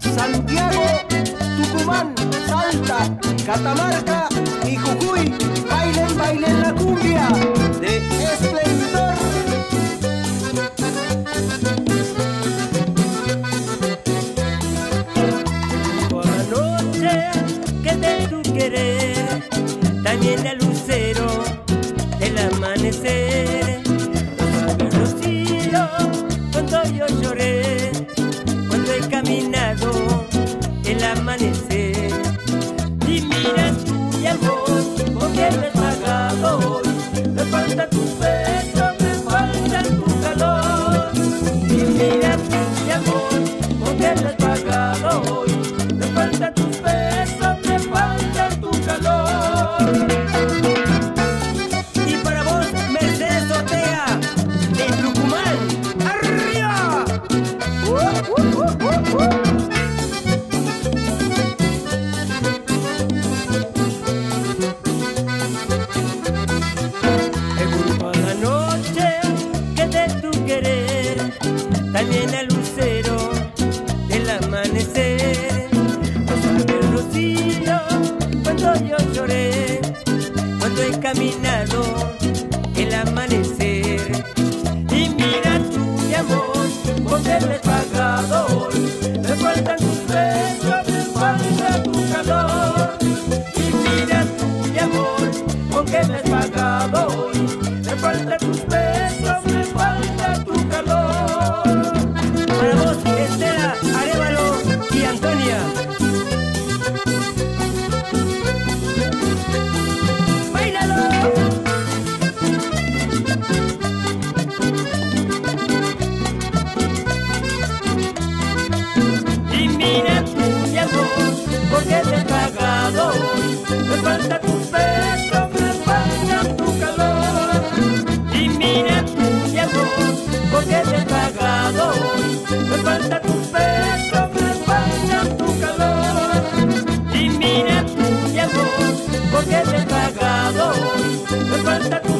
Santiago, Tucumán, Salta, Catamarca y Jujuy, bailen, bailen la cumbia de esplendor. Por la noche que de tu querer, también el lucero del amanecer. amanecer. Y mira tu piel vos, vos que me pagado hoy, me falta tu beso, me falta tu calor. Y mira tu piel vos, vos que me pagado hoy, me falta tu beso. también al lucero del amanecer. No sabe el rocío cuando yo lloré, cuando he caminado el amanecer. Y mira tú, mi amor, vos tiene pagado. Tu me falta tu calor. Y mira tu porque te he pagado. Me falta tu beso, me falta tu calor. Y mira tu porque te he pagado. Me falta tu